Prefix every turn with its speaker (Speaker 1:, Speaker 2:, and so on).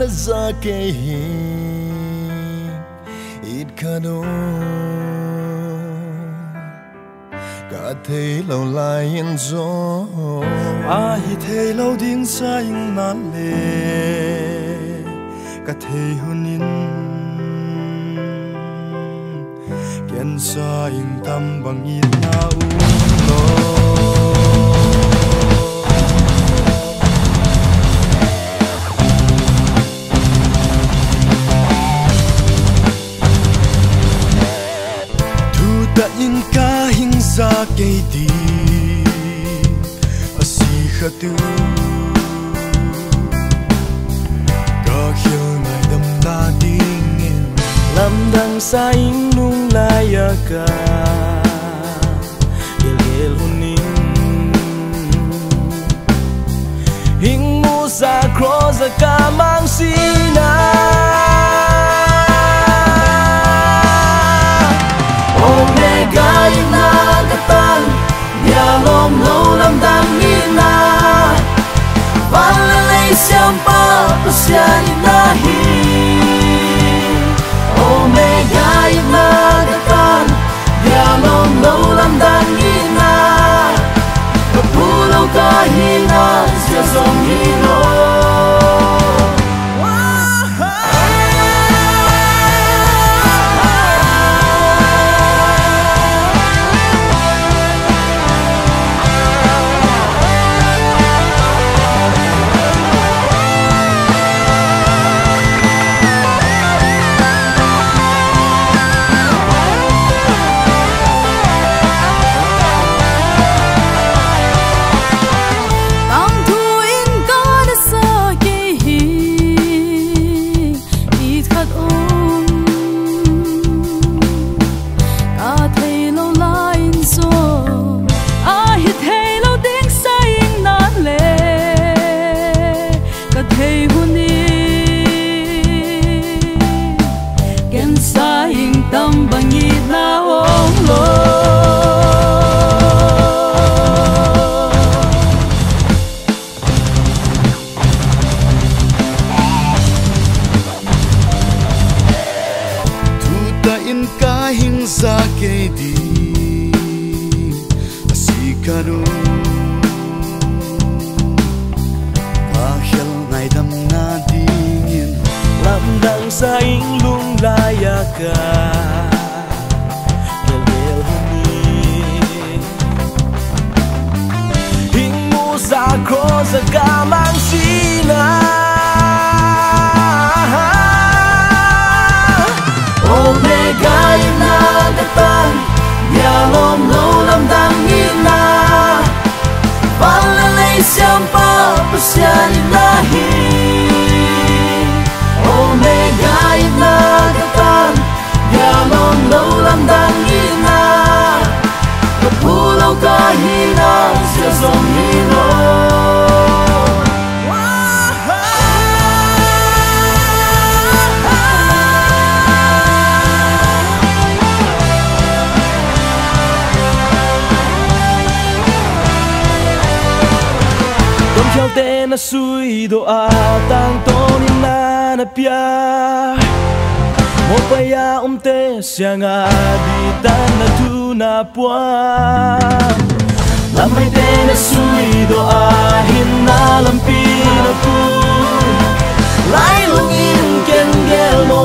Speaker 1: kada za ke hi it kado cả thế lâu lại yên gió
Speaker 2: à hi thế lâu điên xa yên nan lệ. Cả thế hunin kian kiên xa yên tâm bằng yên nào. Za ke di asi khatu ka khil ngai ta na ding
Speaker 1: lam dang sa in lung la ya yel yel gel hunin hing mu sa cross ka mang sin no lam dang ina Kapulaw kahina siya
Speaker 2: sa
Speaker 1: ing lung laya theo tên na suy do a tang ton na na pia. Mo pa ya à, um te siang a di tan na tu na pua. Lam mai te na suy do a hin na lam pi na pu. Lai lung in ken gel mo